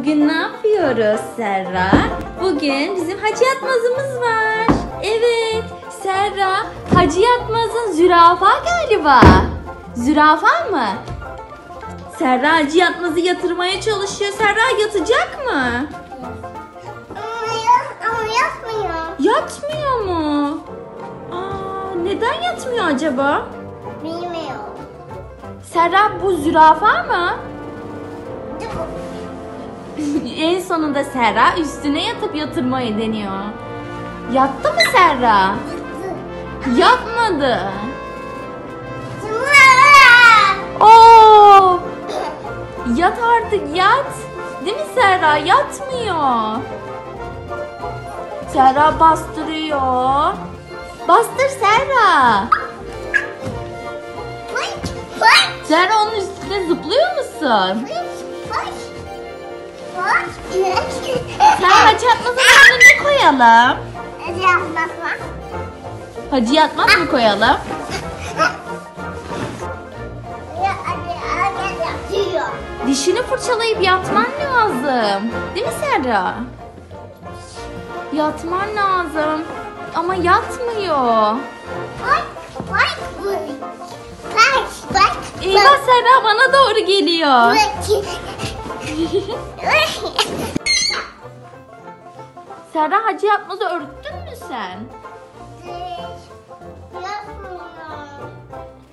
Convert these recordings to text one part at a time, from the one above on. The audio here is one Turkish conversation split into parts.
Bugün ne yapıyoruz Serra? Bugün bizim Hacı Yatmaz'ımız var. Evet, Serra Hacı Yatmaz'ın zürafa galiba. Zürafa mı? Serra Hacı Yatmaz'ı yatırmaya çalışıyor. Serra yatacak mı? Ama, ya- ama yapmıyor. Yatmıyor mu? Aa, neden yatmıyor acaba? Bilmiyorum. Serra bu zürafa mı? en sonunda Serra üstüne yatıp yatırmayı deniyor. Yattı mı Serra? Yatmadı. Oo! Yat artık yat. Değil mi Serra? Yatmıyor. Serra bastırıyor. Bastır Serra. Serra onun üstüne zıplıyor musun? Serra çatmasın ne koyalım? Hacı yatmaz mı koyalım? Dişini fırçalayıp yatman lazım. Değil mi Serra? Yatman lazım. Ama yatmıyor. Eyvah Serra bana doğru geliyor. Serra hacı yatmazı örttün mü sen?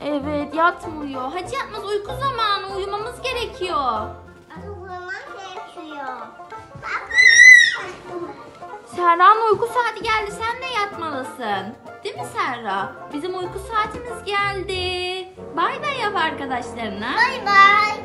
Evet yatmıyor. Hacı yatmaz uyku zamanı uyumamız gerekiyor. Serra'nın uyku saati geldi sen de yatmalısın. Değil mi Serra? Bizim uyku saatimiz geldi. Bay bay yap arkadaşlarına. Bye bye.